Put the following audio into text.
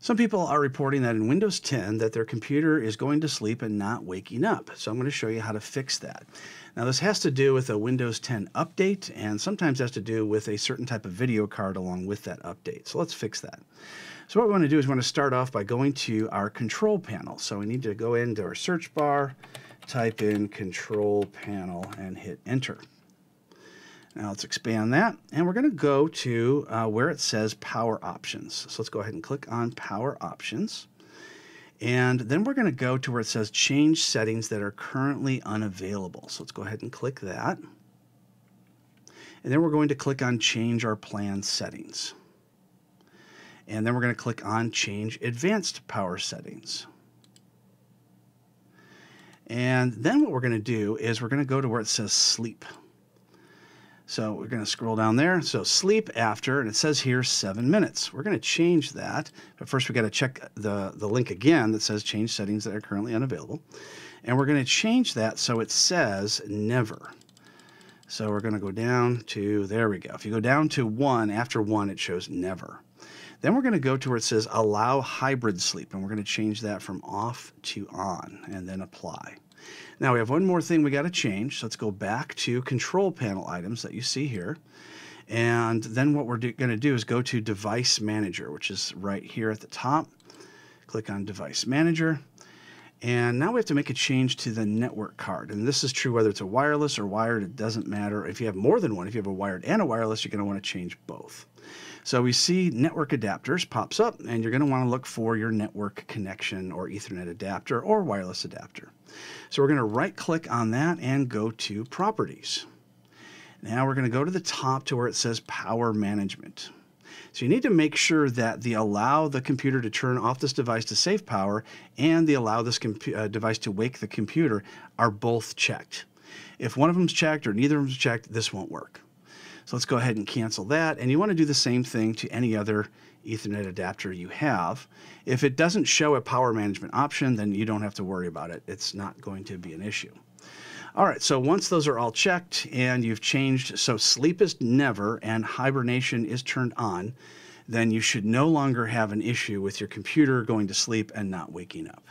Some people are reporting that in Windows 10 that their computer is going to sleep and not waking up. So I'm going to show you how to fix that. Now this has to do with a Windows 10 update and sometimes has to do with a certain type of video card along with that update. So let's fix that. So what we want to do is we want to start off by going to our control panel. So we need to go into our search bar, type in control panel and hit enter. Now let's expand that, and we're going to go to uh, where it says Power Options. So let's go ahead and click on Power Options. And then we're going to go to where it says Change Settings that are currently unavailable. So let's go ahead and click that. And then we're going to click on Change Our Plan Settings. And then we're going to click on Change Advanced Power Settings. And then what we're going to do is we're going to go to where it says Sleep. So we're going to scroll down there. So sleep after, and it says here seven minutes. We're going to change that. But first we got to check the, the link again that says change settings that are currently unavailable. And we're going to change that so it says never. So we're going to go down to, there we go. If you go down to one, after one, it shows never. Then we're going to go to where it says allow hybrid sleep, and we're going to change that from off to on, and then apply. Now we have one more thing we got to change. So let's go back to control panel items that you see here. And then what we're going to do is go to Device Manager, which is right here at the top. Click on Device Manager. And now we have to make a change to the network card. And this is true whether it's a wireless or wired, it doesn't matter. If you have more than one, if you have a wired and a wireless, you're going to want to change both. So we see network adapters pops up, and you're going to want to look for your network connection or Ethernet adapter or wireless adapter. So we're going to right click on that and go to Properties. Now we're going to go to the top to where it says Power Management. So you need to make sure that the allow the computer to turn off this device to save power and the allow this uh, device to wake the computer are both checked. If one of them's checked or neither of them's checked, this won't work. So let's go ahead and cancel that. And you want to do the same thing to any other Ethernet adapter you have. If it doesn't show a power management option, then you don't have to worry about it. It's not going to be an issue. All right, so once those are all checked and you've changed, so sleep is never and hibernation is turned on, then you should no longer have an issue with your computer going to sleep and not waking up.